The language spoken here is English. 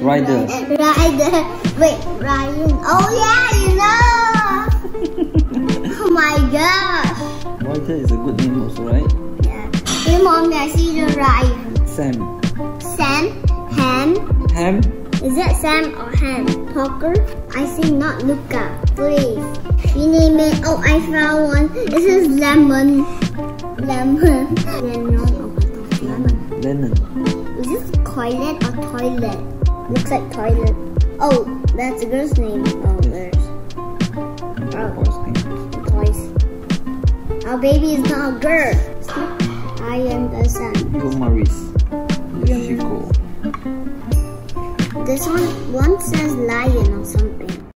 Ryder. Ryder. Wait, Ryan. Oh yeah, you know. oh my gosh. Ryder is a good name also, right? Yeah. Hey mom, I see the Ryan. Sam. Sam. Ham. Ham. Is that Sam or Ham? Tucker? I see not Luca. Please. We name it. Oh, I found one. This is lemon. Lemon. Lemon. My lemon. Is this toilet or toilet? Looks like toilet. Oh, that's a girl's name. Oh, there's Oh. Boy's name. toys. Our baby is not a girl. I am the son. Hugo Maurice. Yoshiko. This one, one says lion or something.